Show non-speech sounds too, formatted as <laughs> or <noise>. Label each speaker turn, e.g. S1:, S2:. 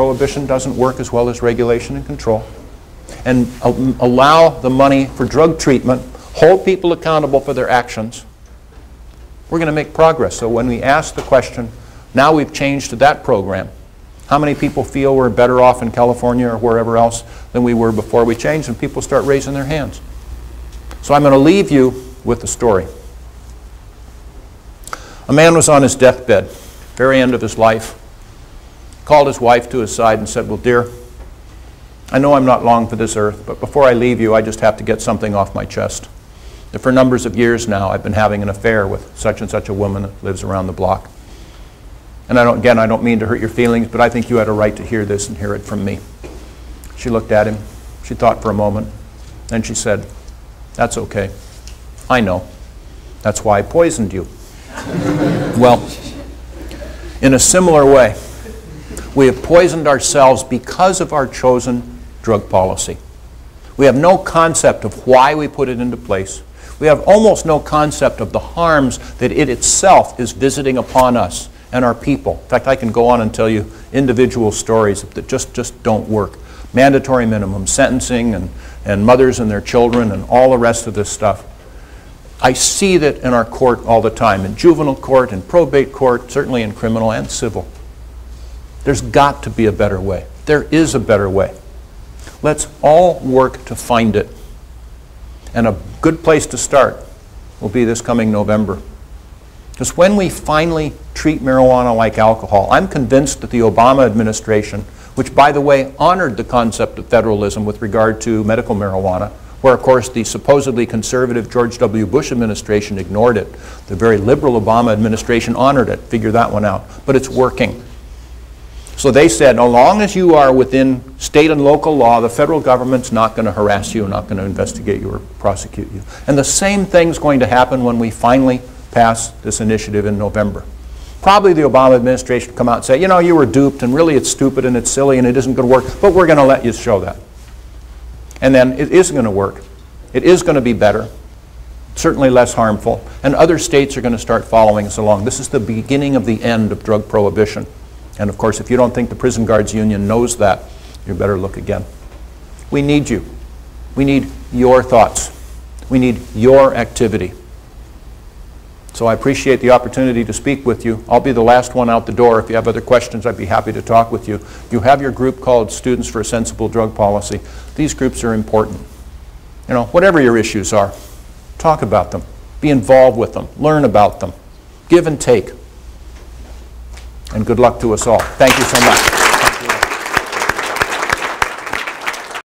S1: prohibition doesn't work as well as regulation and control, and allow the money for drug treatment, hold people accountable for their actions, we're going to make progress. So when we ask the question, now we've changed to that program, how many people feel we're better off in California or wherever else than we were before we changed? And people start raising their hands. So I'm going to leave you with a story. A man was on his deathbed, very end of his life, called his wife to his side and said, Well, dear, I know I'm not long for this earth, but before I leave you, I just have to get something off my chest. For numbers of years now, I've been having an affair with such and such a woman that lives around the block. And I don't, again, I don't mean to hurt your feelings, but I think you had a right to hear this and hear it from me. She looked at him. She thought for a moment. Then she said, That's okay. I know. That's why I poisoned you. <laughs> well, in a similar way, we have poisoned ourselves because of our chosen drug policy. We have no concept of why we put it into place. We have almost no concept of the harms that it itself is visiting upon us and our people. In fact, I can go on and tell you individual stories that just, just don't work. Mandatory minimum sentencing and, and mothers and their children and all the rest of this stuff. I see that in our court all the time, in juvenile court, in probate court, certainly in criminal and civil. There's got to be a better way. There is a better way. Let's all work to find it. And a good place to start will be this coming November. Because when we finally treat marijuana like alcohol, I'm convinced that the Obama administration, which by the way honored the concept of federalism with regard to medical marijuana, where of course the supposedly conservative George W. Bush administration ignored it. The very liberal Obama administration honored it. Figure that one out. But it's working. So they said, as long as you are within state and local law, the federal government's not going to harass you, not going to investigate you or prosecute you. And the same thing's going to happen when we finally pass this initiative in November. Probably the Obama administration will come out and say, you know, you were duped and really it's stupid and it's silly and it isn't going to work, but we're going to let you show that. And then it is going to work. It is going to be better, certainly less harmful, and other states are going to start following us along. This is the beginning of the end of drug prohibition. And of course, if you don't think the Prison Guards Union knows that, you better look again. We need you. We need your thoughts. We need your activity. So I appreciate the opportunity to speak with you. I'll be the last one out the door. If you have other questions, I'd be happy to talk with you. You have your group called Students for a Sensible Drug Policy. These groups are important. You know, whatever your issues are, talk about them. Be involved with them. Learn about them. Give and take and good luck to us all. Thank you so much.